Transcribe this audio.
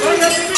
Gracias.